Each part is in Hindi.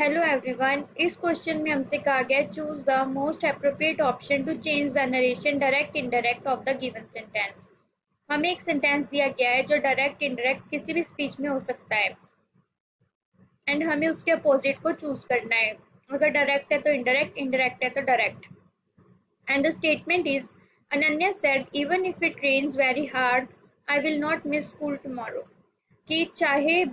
हेलो एवरीवन इस क्वेश्चन में हमसे कहा गया choose the most appropriate option to change the narration direct indirect of the given sentence हमें एक सेंटेंस दिया गया है जो डायरेक्ट इनडायरेक्ट किसी भी स्पीच में हो सकता है। एंड हमें उसके अपोजिट को चूज़ करना है। अगर डायरेक्ट है तो इनडायरेक्ट इनडायरेक्ट है तो direct and the statement is Ananya said even if it rains very hard I will not miss school tomorrow कि चाहे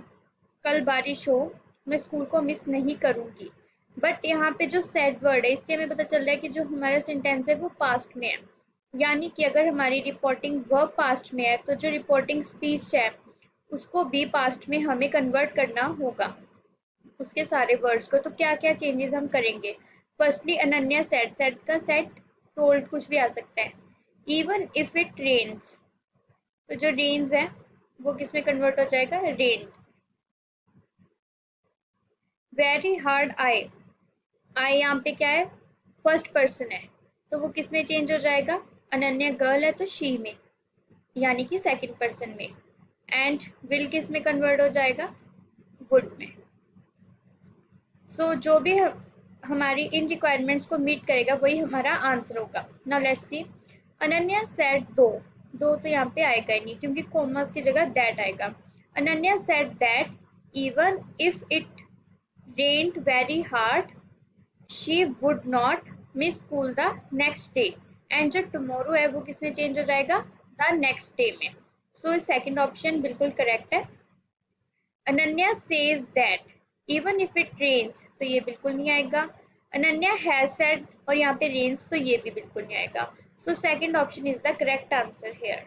कल बारिश हो मैं स्कूल को मिस नहीं करूँगी। बट यहाँ पे जो सैड वर्ड है, इससे हमें पता चल रहा है कि जो हमारा सेंटेंस है, वो पास्ट में है। यानी कि अगर हमारी रिपोर्टिंग वर्ब पास्ट में है तो जो रिपोर्टिंग स्पीच है, उसको भी पास्ट में हमें कन्वर्ट करना होगा। उसके सारे वर्ड्स को। तो क्या क्या चेंजेस हम करेंगे? फर्स्टली अनन्या सेट सेट का सेट टोल्ड कुछ भी आ सकता है। इवन इफ़ इट रेन्स तो जो रेन्स है, वो किसमें कन्वर्ट हो जाएगा? Rain very hard I. I यहाँ पे क्या है? फ़र्स्ट पर्सन है। तो वो किसमें चेंज हो जाएगा? अनन्या गर्ल है तो शी में यानी कि सेकंड पर्सन में। एंड विल किसमें कन्वर्ट हो जाएगा? गुड में। सो so, जो भी हमारी इन रिक्वायरमेंट्स को मीट करेगा वही हमारा आंसर होगा। Now let's see Ananya said दो। दो तो यहाँ पे आएगा ही नहीं क्योंकि कोमस की जगह दैट आएगा। Ananya said that even if it rained very hard. She would not miss school the next day. And जो टुमारो है वो किस चेंज हो जाएगा? द नेक्स्ट डे में. सो सेकेंड ऑप्शन बिल्कुल करेक्ट है. Ananya says that even if it rains तो ये बिल्कुल नहीं आएगा. अनन्या हैज़ सेड और यहाँ पे रेन्स तो ये भी बिल्कुल नहीं आएगा. So second option is the correct answer here